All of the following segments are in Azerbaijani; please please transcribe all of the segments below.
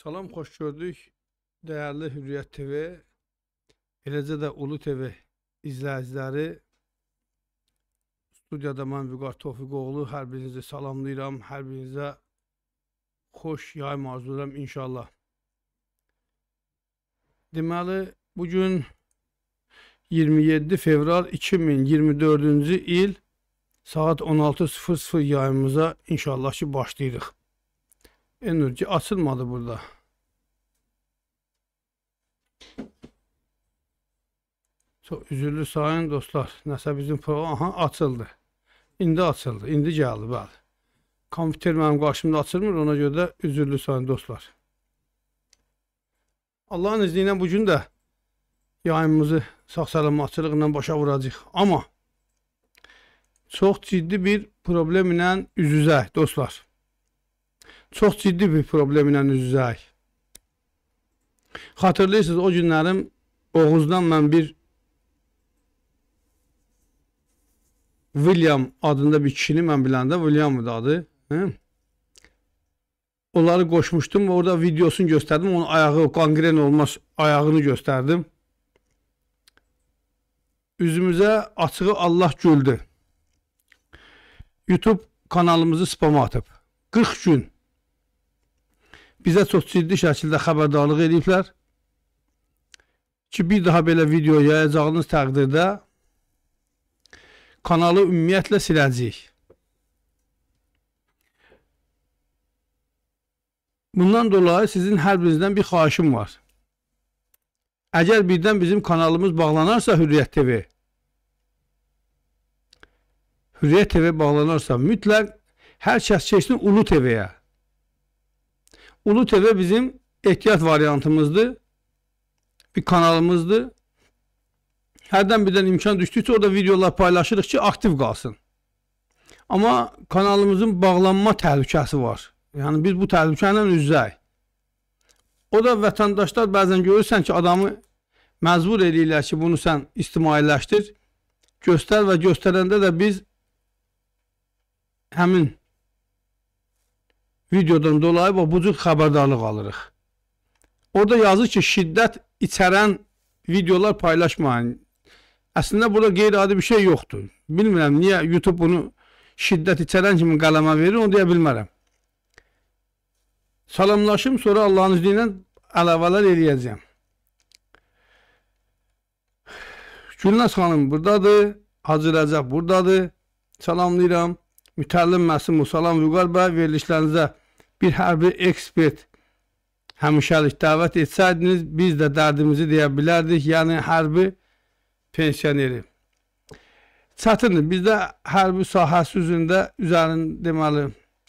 Salam, xoş gördük. Dəyərli Hürriyyət TV, eləcə də Ulu TV izləyiciləri. Studiyada mən Vüqar Tofiqoğlu, hər birinizi salamlayıram, hər birinizə xoş yay arzulayıram inşallah. Deməli, bugün 27 fevral 2024-cü il saat 16.00 yayımıza inşallah ki başlayırıq. Enerji açılmadı burada. Çox üzürlü sayın dostlar. Nəsə bizim program aha açıldı. İndi açıldı. İndi gəldi, bəli. Kompüter mənim qarşımda açılmır, ona görə də üzürlü sayın dostlar. Allahın izni ilə bugün də yayımımızı sağ-salamatçılıqla başa vuracağıq. Amma çox ciddi bir problem ilə üz-üzəyik dostlar. Çox ciddi bir problem ilə üz-üzəyik. Xatırlayırsınız o günlərim Oğuzdan mən bir William adında bir kişini mən biləndə William'dı adı. Hı? Onları qoşmuşdum və orada videosunu göstərdim. Onun ayağı qangren olmaz ayağını göstərdim. Üzümüzə açığı Allah güldü. YouTube kanalımızı spama atıb. 40 gün bizə çox ciddi şəkildə xəbərdarlıq ediblər ki, bir daha belə video yayacağınız təqdirdə kanalı ümumiyyətlə siləcəyik. Bundan dolayı sizin hər birinizdən bir xahişim var. Əgər birdən bizim kanalımız bağlanarsa Hürriyyət TV, Hürriyyət TV bağlanarsa mütləq hər kəs keçsin Ulu TV-yə. Ulu TV bizim ehtiyat variantımızdır. Bir kanalımızdır. Hərdən birdən imkan düşdükcə orada videolar paylaşırıq ki, aktiv qalsın. Amma kanalımızın bağlanma təhlükəsi var. Yəni biz bu təhlükə ilə üz-üzəyik. O da vətəndaşlar bəzən görürsən ki, adamı məcbur edirlər ki, bunu sən ictimailəşdir, göstər və göstərəndə də biz həmin videodan dolayı bu cür xəbərdarlıq alırıq. Orada yazır ki, şiddət içərən videolar paylaşmayın. Əslində burada qeyri-adi bir şey yoxdur. Bilmirəm niyə YouTube bunu şiddət içərən kimi qələmə verir, onu deyə bilmərəm. Salamlaşım, sonra Allahın izni ilə əlavələr eləyəcəm. Gülnaz xanım buradadır, Hacı Rəcəb buradadır. Salamlayıram. Mütəllim Məsimov, salam Vüqar bəy, verilişlərinizə bir hərbi ekspert həmişəlik dəvət etsəydiniz, biz də dərdimizi deyə bilərdik, yəni hərbi pensioneri. Çətindir, bizdə hərbi sahəsi üzrində üzərin deməli,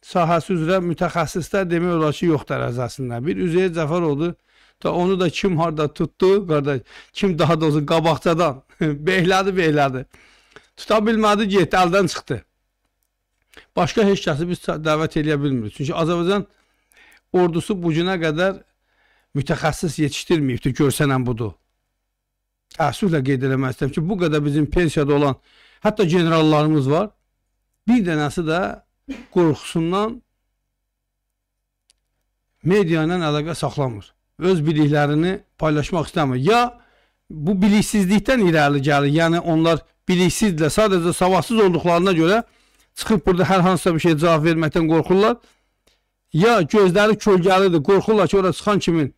sahəsi üzrə mütəxəssislər demək olar ki, yoxdur əzəsində. Bir Üzeyir Cəfərovdur, da onu da kim harda tutdu, qardaş, kim daha doğrusu qabaqcadan, beylədi, beylədi. Tuta bilmədi, getdi, əldən çıxdı. Başqa heç kəsi biz dəvət eləyə bilmirik. Çünki Azərbaycan ordusu bu günə qədər mütəxəssis yetişdirməyibdir, görsənən budur. Təəssüflə qeyd eləmək istəyirəm ki, bu qədər bizim pensiyada olan hətta generallarımız var. Bir dənəsi də qorxusundan media ilə əlaqə saxlamır. Öz biliklərini paylaşmaq istəmir. Ya bu biliksizlikdən irəli gəlir. Yəni onlar biliksizdirlər, sadəcə savadsız olduqlarına görə çıxıb burada hər hansısa bir şey cavab verməkdən qorxurlar. Ya gözləri kölgəlidir, qorxurlar ki, ora çıxan kimin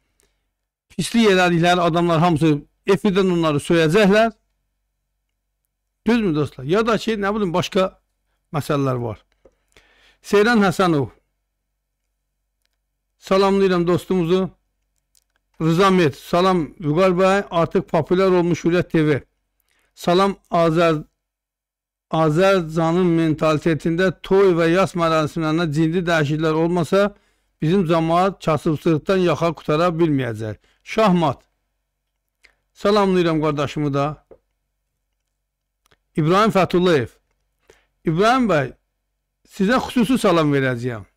pislik elədikləri adamlar hamısı efirdən onları söyəcəklər. Düzmü dostlar? Ya da ki, nə bilim, başqa məsələlər var. Seyran Həsənov Salamlayıram dostumuzu. Rıza Met, salam Vüqar bəy, artıq populyar olmuş Hürriyət TV. Salam Azər Azərcanın mentalitetində toy və yas mərasimlərində cindi dəyişikliklər olmasa, bizim cəmaat kasıbçılıqdan yaxa qutara bilməyəcək. Şahmat. Salamlayıram qardaşımı da. İbrahim Fəthullayev. İbrahim bəy, sizə xüsusi salam verəcəyəm.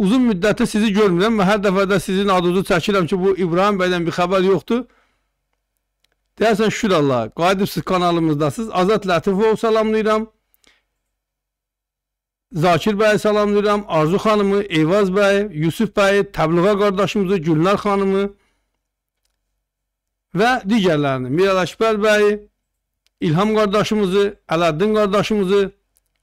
Uzun müddətdə sizi görmürəm və hər dəfə də sizin adınızı çəkirəm ki, bu İbrahim bəydən bir xəbər yoxdur. Deyərsən şükür Allah. Qayıdıbsınız kanalımızdasınız. Azad Lətifov salamlayıram. Zakir bəyi salamlayıram, Arzu xanımı, Eyvaz bəyi, Yusuf bəyi, Təbliğat qardaşımızı, Gülnar xanımı və digərlərini, Miral Əkbər bəyi, İlham qardaşımızı, Ələddin qardaşımızı,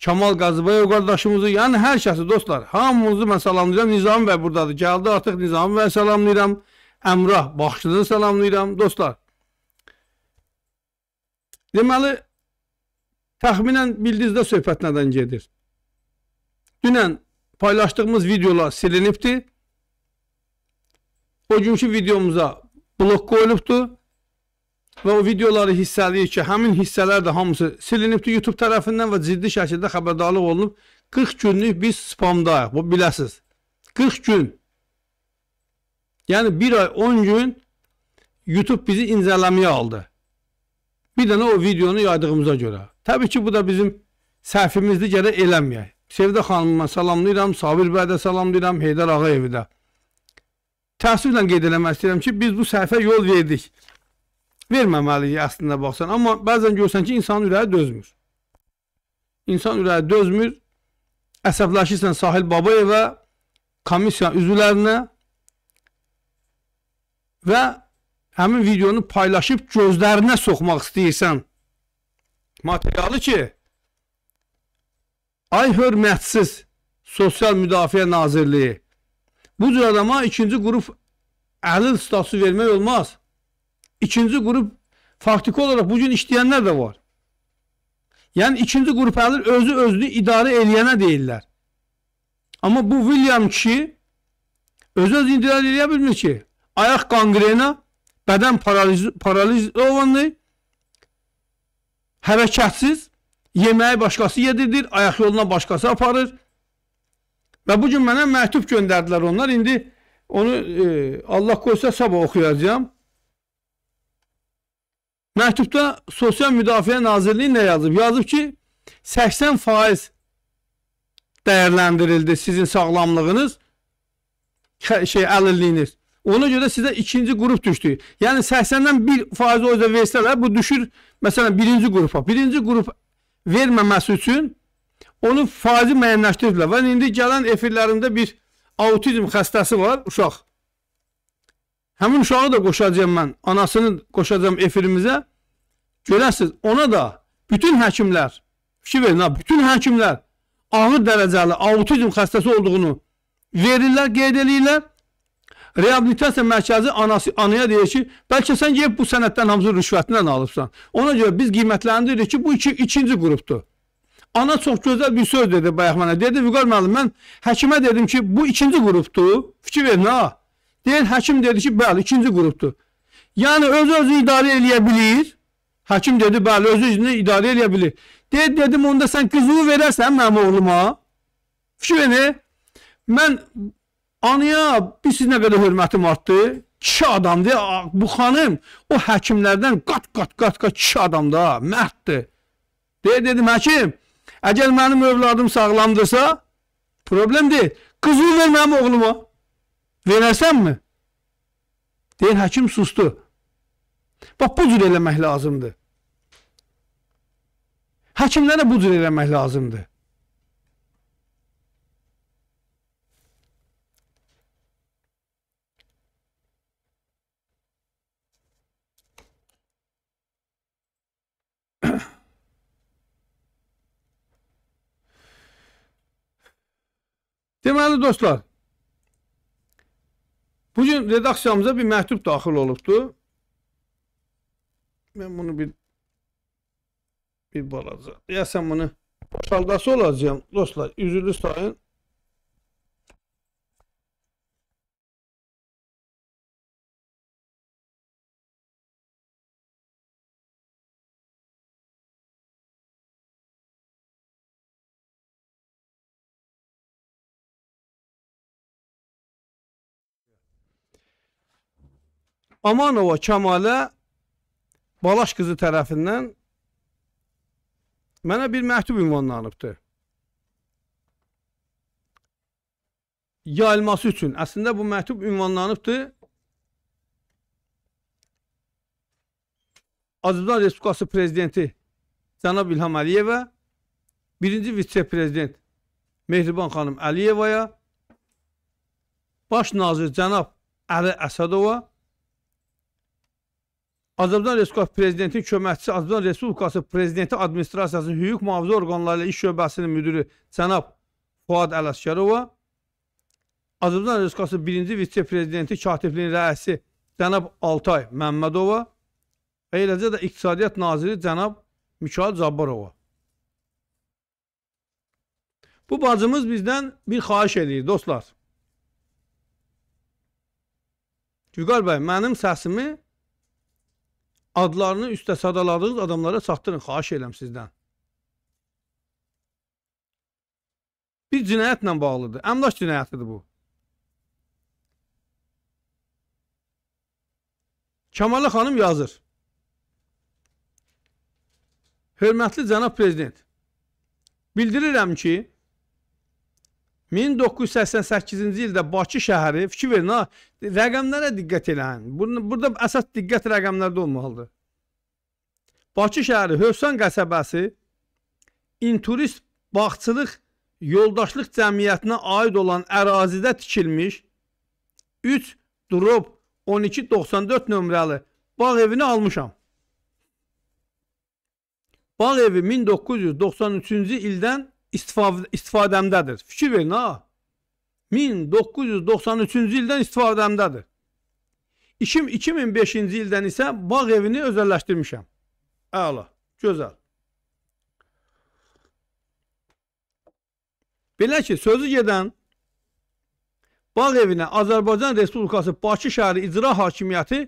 Kamal Qazıbayev qardaşımızı, yəni hər kəsi dostlar, hamınızı mən salamlayıram. Nizami bəy burdadır. Gəldi artıq Nizami bəy salamlayıram. Əmrah Baxşıdını salamlayıram dostlar. Deməli təxminən bildinizdə söhbət nədən gedir? Dünən paylaşdığımız videolar silinibdir. O günkü videomuza blok qoyulubdur və o videoları hissələyir ki, həmin hissələr də hamısı silinibdir YouTube tərəfindən və ciddi şəkildə xəbərdarlıq olunub. 40 günlük biz spamdayıq, bu biləsiz. 40 gün. Yəni 1 ay 10 gün YouTube bizi incələməyə aldı. Bir dənə o videonu yaydığımıza görə. Təbii ki, bu da bizim səhvimizdir, gərək eləməyək. Sevdə xanımıma salamlayıram, Sabir bəy də salamlayıram, Heydər Ağayevi də. Təəssüflə qeyd eləmək istəyirəm ki, biz bu səhvə yol verdik. Verməməliyik əslində baxsan, amma bəzən görsən ki, insan ürəyi dözmür. İnsan ürəyi dözmür, əsəbləşirsən Sahil Babayevə, komissiya üzvlərinə və həmin videonu paylaşıb gözlərinə soxmaq istəyirsən materialı ki, Ay hörmətsiz Sosial Müdafiə Nazirliyi bu cür adama ikinci qrup əlil statusu vermək olmaz. İkinci qrup faktiki olaraq bugün işləyənlər də var. Yəni ikinci qrup əlil özü özünü idarə eləyənə deyirlər. Amma bu William kişi özü özünü idarə eləyə bilmir ki. Ayaq qanqrena, bədən paraliz paraliz olundu, hərəkətsiz Yeməyi başqası yedirdir, ayaq yoluna başqası aparır. Və bu gün mənə məktub göndərdilər onlar. İndi onu e, Allah qoysa sabah oxuyacağam. Məktubda Sosial Müdafiə Nazirliyi nə yazıb? Yazıb ki, 80% dəyərləndirildi sizin sağlamlığınız, şey əlilliyiniz. Ona görə sizə ikinci qrup düşdü. Yəni 80-dən 1% o yüzden versələr, bu düşür məsələn birinci qrupa. Birinci qrup verməməsi üçün onu faizi müəyyənləşdiriblər. Və indi gələn efirlərində bir autizm xəstəsi var, uşaq. Həmin uşağı da qoşacağam mən, anasını qoşacağam efirimizə. Görəsiniz, ona da bütün həkimlər, fikir verin, ha, bütün həkimlər ağır dərəcəli autizm xəstəsi olduğunu verirlər, qeyd edirlər. Reabilitasiya mərkəzi anası anaya deyir ki, bəlkə sən gəlib bu sənəddən hamısı rüşvətlə alıbsan. Ona görə biz qiymətləndiririk ki, bu iki, ikinci qrupdur. Ana çox gözəl bir söz dedi bayaq mənə. Dedi Vüqar müəllim, mən həkimə dedim ki, bu ikinci qrupdur. Fikir verin ha. Deyir həkim dedi ki, bəli, ikinci qrupdur. Yəni özü özünü idarə eləyə bilir. Həkim dedi, bəli, özü özünü idarə eləyə bilir. Deyir, dedim onda sən qızığı verərsən mənim oğluma. Fikir verin. Mən Anaya bir siz nə qədər hörmətim artdı. Kişi adamdır. Bu xanım o həkimlərdən qat qat qat qat kişi adamdır mərddir. Deyə dedim həkim, əgər mənim övladım sağlamdırsa, problem deyil. Qızıl ver mənim oğluma. Verərsənmi? Deyir həkim sustu. Bax bu cür eləmək lazımdır. Həkimlərə bu cür eləmək lazımdır. Deməli dostlar, bugün redaksiyamıza bir məktub daxil olubdu. Mən bunu bir bir balaca. Deyəsən bunu boşaldası olacağım. Dostlar, üzülü sayın. Amanova Kəmalə Balaş qızı tərəfindən mənə bir məktub ünvanlanıbdır. Yayılması üçün. Əslində bu məktub ünvanlanıbdır. Azərbaycan Respublikası Prezidenti cənab İlham Əliyevə, birinci vitse-prezident Mehriban xanım Əliyevaya, baş nazir cənab Əli Əsədova, Azərbaycan Respublikası Prezidentinin köməkçisi, Azərbaycan Respublikası Prezidenti Administrasiyasının hüquq mühafizə orqanları ilə iş şöbəsinin müdürü cənab Fuad Ələskərova, Azərbaycan Respublikası 1-ci vitse-prezidenti katibliyin rəisi cənab Altay Məmmədova və eləcə də İqtisadiyyat Naziri cənab Mikail Cabbarova. Bu bacımız bizdən bir xahiş edir, dostlar. Vüqar bəy, mənim səsimi adlarını üstə sadaladığınız adamlara çatdırın, xahiş edirəm sizdən. Bir cinayətlə bağlıdır. Əmlaş cinayətidir bu. Kəmalə xanım yazır. Hörmətli cənab prezident, bildirirəm ki, 1988-ci ildə Bakı şəhəri, fikir verin ha, rəqəmlərə diqqət eləyin. Burada əsas diqqət rəqəmlərdə olmalıdır. Bakı şəhəri Hövsan qəsəbəsi inturist bağçılıq yoldaşlıq cəmiyyətinə aid olan ərazidə tikilmiş 3 drop 1294 nömrəli bağ evini almışam. Bağ evi 1993-cü ildən istifad istifadəmdədir. Fikir verin ha. 1993-cü ildən istifadəmdədir. 2005-ci ildən isə bağ evini özəlləşdirmişəm. Əla, gözəl. Belə ki, sözü gedən bağ evinə Azərbaycan Respublikası Bakı şəhəri icra hakimiyyəti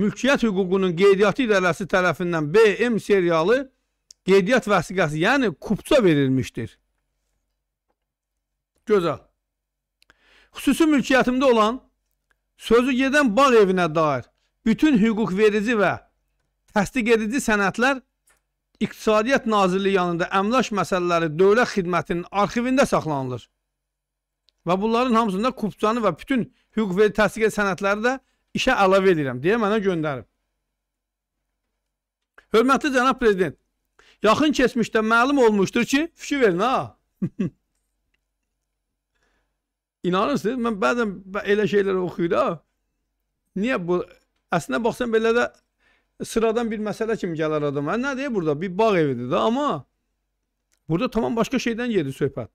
mülkiyyət hüququnun qeydiyyatı idarəsi tərəfindən BM seriyalı qeydiyyat vəsiqəsi, yəni kupça verilmişdir. Gözəl. Xüsusi mülkiyyətimdə olan sözü gedən bağ evinə dair bütün hüquq verici və təsdiq edici sənədlər İqtisadiyyat Nazirliyi yanında əmlak məsələləri dövlət xidmətinin arxivində saxlanılır. Və bunların hamısında kupçanı və bütün hüquq verici təsdiq edici sənədləri də işə əlavə edirəm deyə mənə göndərib. Hörmətli cənab prezident, yaxın keçmişdə məlum olmuşdur ki, fikir verin ha. İnanırsınız, mən bəzən elə şeyləri oxuyuram. Niyə bu? Əslində baxsan belə də sıradan bir məsələ kimi gələr adama. Nə deyir burada? Bir bağ evidir də, amma burada tamam başqa şeydən gedir söhbət.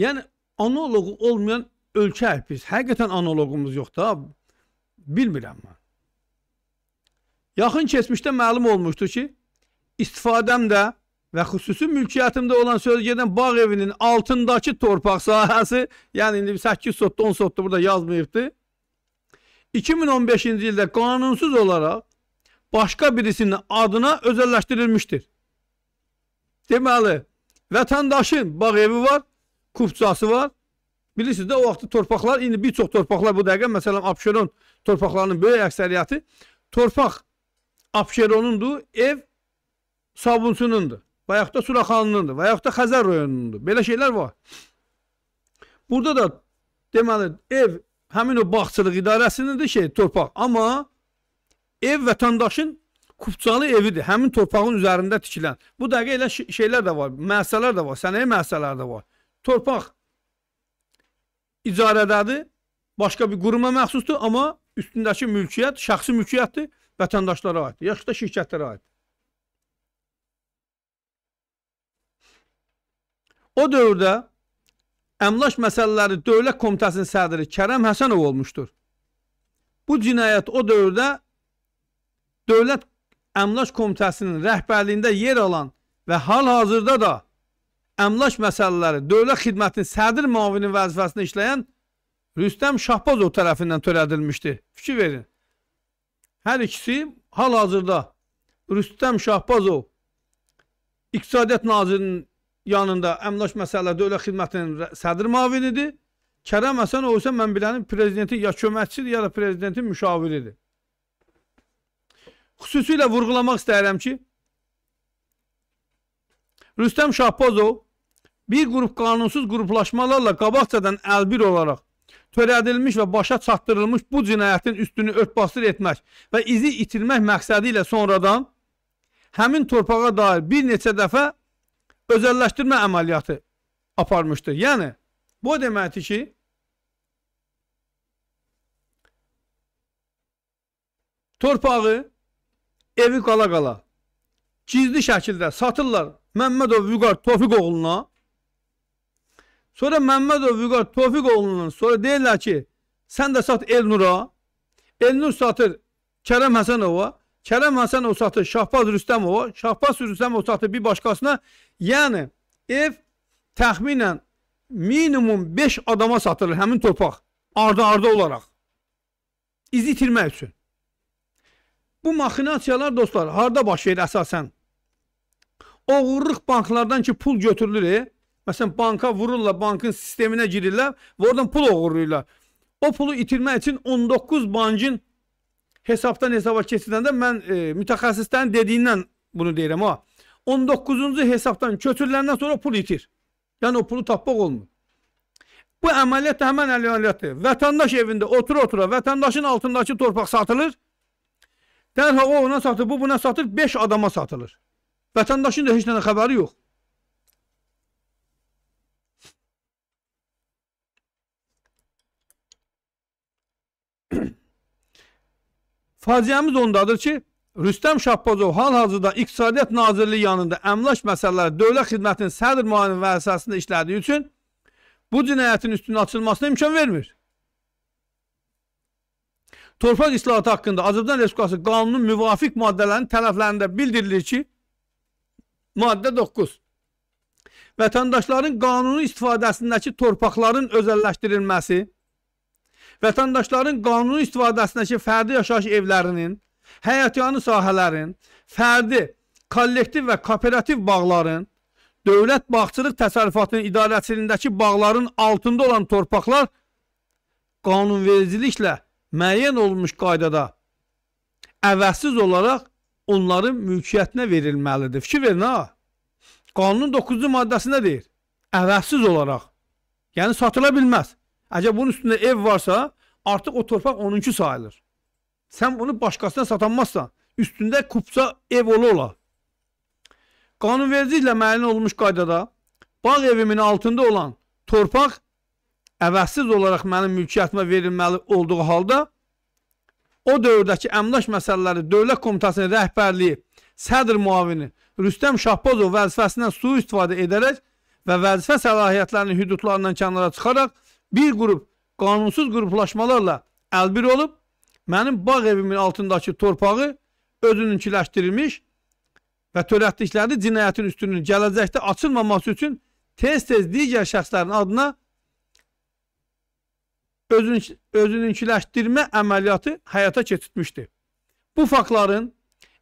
Yəni analoqu olmayan ölkək biz. Həqiqətən analoqumuz yoxdur ha. Bilmirəm mən. Yaxın keçmişdə məlum olmuşdur ki, istifadəmdə və xüsusi mülkiyyətimdə olan sözgedən bağ evinin altındakı torpaq sahəsi, yəni indi 8 sotda 10 sotda burada yazmayıbdı. 2015-ci ildə qanunsuz olaraq başqa birisinin adına özəlləşdirilmişdir. Deməli, vətəndaşın bağ evi var, kupçası var. Bilirsiniz də o vaxtı torpaqlar, indi bir çox torpaqlar bu dəqiqə, məsələn, Abşeron torpaqlarının böyük əksəriyyəti torpaq Abşeronundur, ev Sabunçunundur. Və yaxud da Suraxanlınındır. Və yaxud da Xəzər rayonunundur. Belə şeylər var. Burada da deməli ev həmin o bağçılıq idarəsinindir şey, torpaq. Amma ev vətəndaşın kupçalı evidir. Həmin torpağın üzərində tikilən. Bu dəqiqə elə şeylər də var. Müəssisələr də var. Sənaye müəssisələri də var. Torpaq icarədədir. Başqa bir quruma məxsusdur, amma üstündəki mülkiyyət şəxsi mülkiyyətdir vətəndaşlara aiddir, yaxud da şirkətlərə aiddir. O dövrdə Əmlak Məsələləri Dövlət Komitəsinin sədri Kərəm Həsənov olmuşdur. Bu cinayət o dövrdə Dövlət Əmlak Komitəsinin rəhbərliyində yer alan və hal-hazırda da Əmlak Məsələləri Dövlət Xidmətinin sədr müavini vəzifəsində işləyən Rüstəm Şahbazov tərəfindən törədilmişdir. Fikir verin. Hər ikisi hal-hazırda Rüstəm Şahbazov İqtisadiyyat Nazirinin yanında Əmlak Məsələləri Dövlət Xidmətinin sədr mavinidir. Kərəm Həsənov isə mən bilənim prezidentin ya köməkçisidir, ya da prezidentin müşaviridir. Xüsusilə vurğulamaq istəyirəm ki, Rüstəm Şahbazov bir qrup qanunsuz qruplaşmalarla qabaqcadan əlbir olaraq törədilmiş və başa çatdırılmış bu cinayətin üstünü örtbasır etmək və izi itirmək məqsədi ilə sonradan həmin torpağa dair bir neçə dəfə özəlləşdirmə əməliyyatı aparmışdır. Yəni bu deməkdir ki, torpağı evi qala-qala gizli şəkildə satırlar Məmmədov Vüqar Tofiq oğluna. Sonra Məmmədov Vüqar Tofiq oğlunun sonra deyirlər ki, sən də sat Elnura. Elnur satır Kərəm Həsənova. Kərəm Həsənov satır Şahbaz Rüstəmova. Şahbaz Rüstəmov satır bir başqasına. Yəni ev təxminən minimum 5 adama satılır həmin torpaq. Arda-arda olaraq. İz itirmək üçün. Bu maxinasiyalar dostlar harda baş verir əsasən? Oğurluq banklardan ki pul götürülür. E? Məsələn banka vururlar, bankın sisteminə girirlər və oradan pul oğurlayırlar. O pulu itirmək üçün 19 bankın hesabdan hesaba keçidəndə mən e, mütəxəssislərin dediyindən bunu deyirəm ha. 19-cu hesabdan köçürüləndən sonra pul itir. Yəni o pulu tapmaq olmur. Bu əməliyyat da həmən əməliyyatdır. Vətəndaş evində otur-otura vətəndaşın altındakı torpaq satılır. Dərhal o ona satır, bu buna satır, 5 adama satılır. Vətəndaşın da heç nədən xəbəri yox. Faciəmiz ondadır ki, Rüstəm Şahbazov hal-hazırda İqtisadiyyat Nazirliyi yanında əmlak məsələləri Dövlət Xidmətinin sədr müavini vəzifəsində işlədiyi üçün bu cinayətin üstünün açılmasına imkan vermir. Torpaq islahatı haqqında Azərbaycan Respublikası qanunun müvafiq maddələrinin tələflərində bildirilir ki, maddə 9. Vətəndaşların qanuni istifadəsindəki torpaqların özəlləşdirilməsi, vətəndaşların qanuni istifadəsindəki fərdi yaşayış evlərinin, həyatyanı sahələrin, fərdi, kollektiv və kooperativ bağların, dövlət bağçılıq təsərrüfatının idarəçiliyindəki bağların altında olan torpaqlar qanunvericiliklə müəyyən olunmuş qaydada əvəzsiz olaraq onların mülkiyyətinə verilməlidir. Fikir verin ha. Qanunun 9-cu maddəsində deyir. Əvəzsiz olaraq. Yəni satıla bilməz. Əgər bunun üstündə ev varsa, artıq o torpaq onunki sayılır. Sən bunu başqasına satanmazsan, üstündə kupça ev ola ola. Qanunvericiliklə müəyyən olunmuş qaydada bağ evimin altında olan torpaq əvəzsiz olaraq mənim mülkiyyətimə verilməli olduğu halda o dövrdəki əmlak məsələləri Dövlət Komitəsinin rəhbərliyi sədr müavini Rüstəm Şahbazov vəzifəsindən sui istifadə edərək və vəzifə səlahiyyətlərinin hüdudlarından kənara çıxaraq bir qrup qanunsuz qruplaşmalarla əlbir olub, mənim bağ evimin altındakı torpağı özününkiləşdirilmiş və törətdikləri cinayətin üstünün gələcəkdə açılmaması üçün tez-tez digər şəxslərin adına özün, özününkiləşdirmə əməliyyatı həyata keçirtmişdir. Bu faktların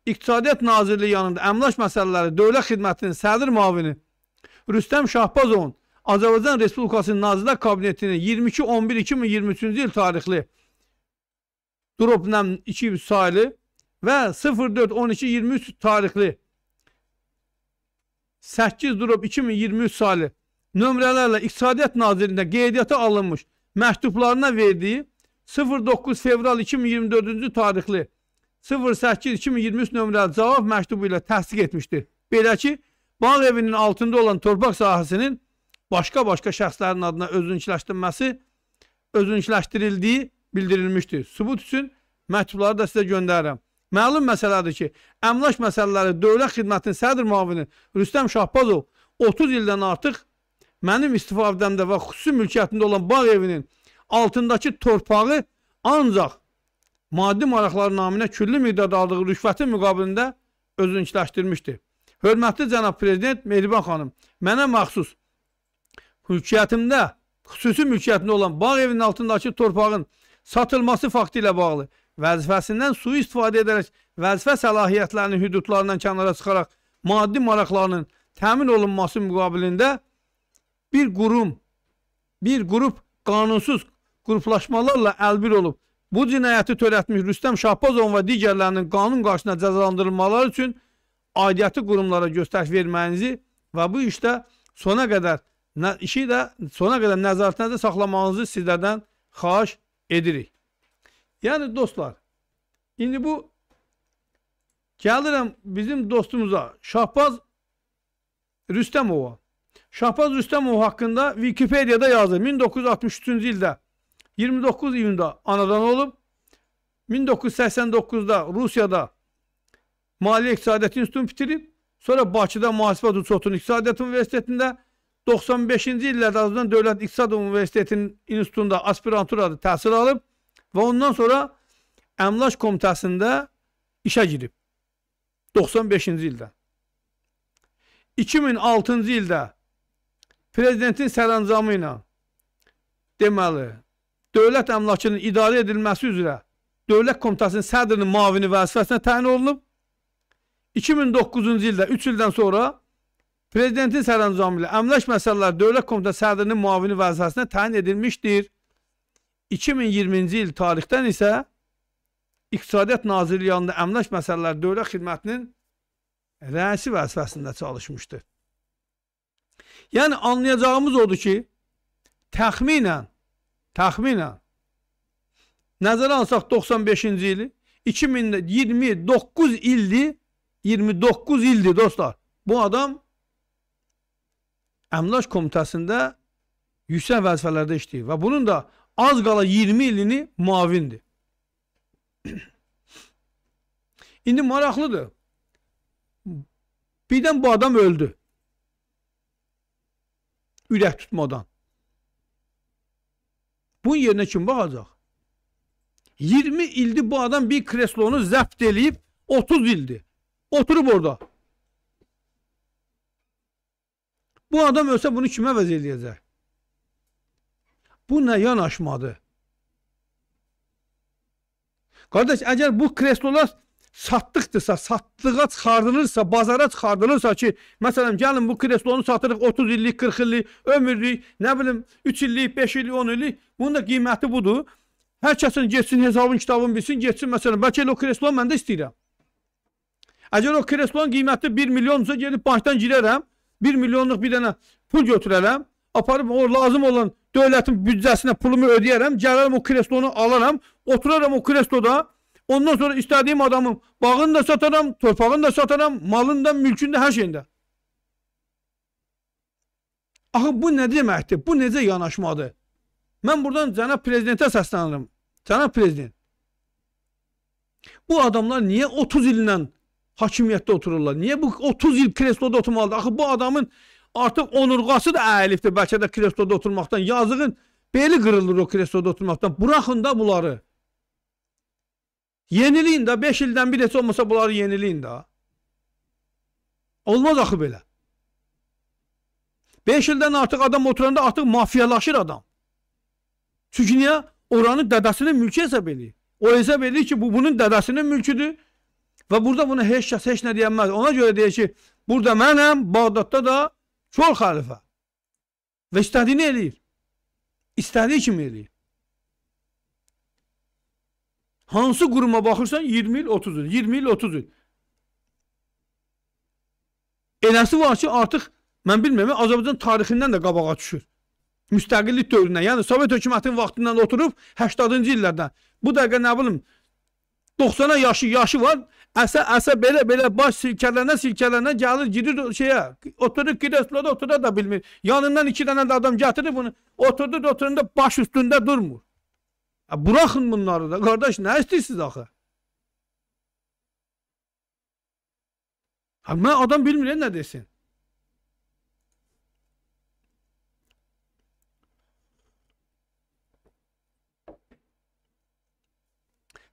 İqtisadiyyat Nazirliyi yanında əmlak məsələləri Dövlət Xidmətinin sədr müavini Rüstəm Şahbazovun Azərbaycan Respublikasının Nazirlər Kabinetinin 22-11-2023-cü il tarixli Drop nəm 2 sayılı və 04-12-23 tarixli 8 Drop 2023 sayılı nömrələrlə İqtisadiyyat Nazirliyində qeydiyyata alınmış məktublarına verdiyi 09 fevral 2024-cü tarixli 08-2023 nömrəli cavab məktubu ilə təsdiq etmişdir. Belə ki, bağ evinin altında olan torpaq sahəsinin başqa-başqa şəxslərin adına özünkiləşdirilməsi özünkiləşdirildiyi bildirilmişdir. Subut üçün məktubları da sizə göndərirəm. Məlum məsələdir ki, əmlak məsələləri Dövlət Xidmətinin sədr müavini Rüstəm Şahbazov 30 ildən artıq mənim istifadəmdə və xüsusi mülkiyyətində olan bağ evinin altındakı torpağı ancaq maddi maraqlar naminə küllü miqdarda aldığı rüşvətin müqabilində özünkiləşdirmişdir. Hörmətli cənab prezident Mehriban xanım, mənə məxsus mülkiyyətimdə, xüsusi mülkiyyətində olan bağ evinin altındakı torpağın satılması faktı ilə bağlı vəzifəsindən sui istifadə edərək vəzifə səlahiyyətlərinin hüdudlarından kənara çıxaraq maddi maraqlarının təmin olunması müqabilində bir qurum, bir qrup qanunsuz qruplaşmalarla əlbir olub. Bu cinayəti törətmiş Rüstəm Şahbazov və digərlərinin qanun qarşısına cəzalandırılmaları üçün aidiyyəti qurumlara göstəriş verməyinizi və bu işdə sona qədər işi də sona qədər nəzarətinizdə saxlamağınızı sizlərdən xahiş edirik. Yəni dostlar, indi bu gəlirəm bizim dostumuza Şahbaz Rüstəmova. Şahbaz Rüstəmov haqqında Wikipediyada yazır. 1963-cü ildə 29 iyunda anadan olub. 1989-da Rusiyada Maliyyə İqtisadiyyat İnstitutunu bitirib. Sonra Bakıda Mühasibə Uçotun İqtisadiyyat Universitetində 95-ci illərdə Azərbaycan Dövlət İqtisad Universitetinin İnstitutunda aspiranturada təhsil alıb və ondan sonra Əmlak Komitəsində işə girib. 95-ci ildə. 2006-cı ildə prezidentin sərəncamı ilə deməli, dövlət əmlakının idarə edilməsi üzrə Dövlət Komitəsinin sədrinin mavini vəzifəsinə təyin olunub. 2009-cu ildə 3 ildən sonra prezidentin sərəncamı ilə əmlak məsələləri Dövlət Komitəsi sədrinin mavini vəzifəsinə təyin edilmişdir. 2020-ci il tarixdən isə İqtisadiyyat Nazirliyi yanında əmlak məsələləri Dövlət Xidmətinin rəisi vəzifəsində çalışmışdır. Yəni anlayacağımız odur ki, təxminən təxminən Nəzərə alsaq 95-ci ili 2029 ildir 29 ildir dostlar. Bu adam Əmlak Komitəsində yüksək vəzifələrdə işləyir və bunun da az qala 20 ilini muavindir. İndi maraqlıdır. Birdən bu adam öldü. Ürək tutmadan. Bunun yerinə kim baxacaq? 20 ildir bu adam bir kreslonu zəbt eləyib 30 ildir. Oturub orada. Bu adam ölsə bunu kimə vəz eləyəcək? Bu nə yanaşmadır? Qardaş, əgər bu kreslolar satdıqdırsa, satlığa çıxardılırsa, bazara çıxardılırsa ki, məsələn, gəlin bu kreslonu satırıq 30 illik, 40 illik, ömürlük, nə bilim, 3 illik, 5 illik, 10 illik, bunun da qiyməti budur. Hər kəsin getsin, hesabın, kitabını bilsin, getsin, məsələn, bəlkə elə o kreslonu mən də istəyirəm. Əgər o kreslonun qiyməti 1 milyonsa, gedib bankdan girərəm, 1 milyonluq bir dənə pul götürərəm, aparıb o lazım olan dövlətin büdcəsinə pulumu ödəyərəm, gələrəm o kreslonu alaram, oturaram o kresloda, ondan sonra istədiyim adamın bağını da sataram, torpağını da sataram, malını da, mülkünü də, hər şeyində. Axı bu nə deməkdir? Bu necə yanaşmadır? Mən buradan cənab prezidentə səslənirəm. Cənab prezident. Bu adamlar niyə 30 illə hakimiyyətdə otururlar? Niyə bu 30 il kresloda oturmalıdır? Axı bu adamın artıq onurğası da əyilibdir bəlkə də kresloda oturmaqdan. Yazığın beli qırılır o kresloda oturmaqdan. Buraxın da bunları. Yeniliyin də 5 ildən bir heç olmasa bunları yeniliyin də. Olmaz axı belə. 5 ildən artıq adam oturanda artıq mafiyalaşır adam. Çünki niyə? Oranın dədəsinin mülkü hesab edir. O hesab edir ki, bu bunun dədəsinin mülküdür. Və burada buna heç kəs heç nə deyənməz. Ona görə deyir ki, burada mənəm, Bağdadda da kör xəlifə. Və istədiyini eləyir. İstədiyi kimi eləyir. Hansı quruma baxırsan 20 il, 30 il, 20 il, 30 il. Eləsi var ki, artıq mən bilmirəm, Azərbaycan tarixindən də qabağa düşür müstəqillik dövründən, yəni Sovet hökumətinin vaxtından oturub 80-cı illərdən. Bu dəqiqə nə bilim 90-a yaşı yaşı var. Əsə əsə belə belə baş silkələnə silkələnə gəlir girir şeyə. Oturur kresloda otura da bilmir. Yanından iki dənə də adam gətirir bunu. Oturdu oturunda baş üstündə durmur. Ya, buraxın bunları da. Qardaş nə istəyirsiniz axı? Ha, mən adam bilmir nə desin.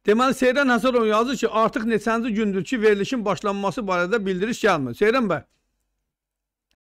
Deməli Seyran Həsənov yazır ki, artıq neçənci gündür ki, verilişin başlanması barədə bildiriş gəlmir. Seyran bəy,